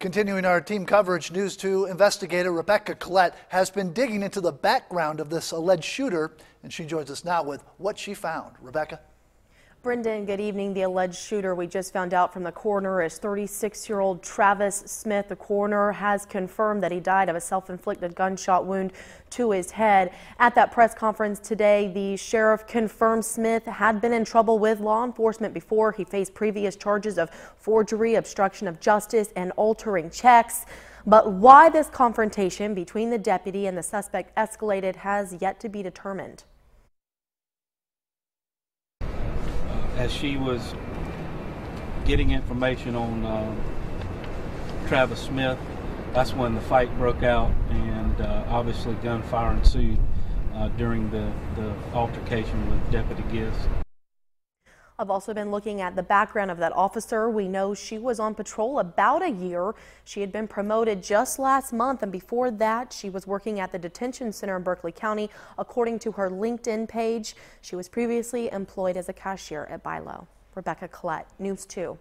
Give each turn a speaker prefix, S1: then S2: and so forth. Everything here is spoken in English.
S1: Continuing our team coverage, News 2 investigator Rebecca Collette has been digging into the background of this alleged shooter, and she joins us now with what she found. Rebecca?
S2: Brendan, good evening. The alleged shooter we just found out from the coroner is 36-year-old Travis Smith. The coroner has confirmed that he died of a self-inflicted gunshot wound to his head. At that press conference today, the sheriff confirmed Smith had been in trouble with law enforcement before. He faced previous charges of forgery, obstruction of justice, and altering checks. But why this confrontation between the deputy and the suspect escalated has yet to be determined.
S3: As she was getting information on uh, Travis Smith, that's when the fight broke out, and uh, obviously gunfire ensued uh, during the, the altercation with Deputy Gist.
S2: I've also been looking at the background of that officer. We know she was on patrol about a year. She had been promoted just last month, and before that, she was working at the detention center in Berkeley County. According to her LinkedIn page, she was previously employed as a cashier at BI-LO. Rebecca Collette, News 2.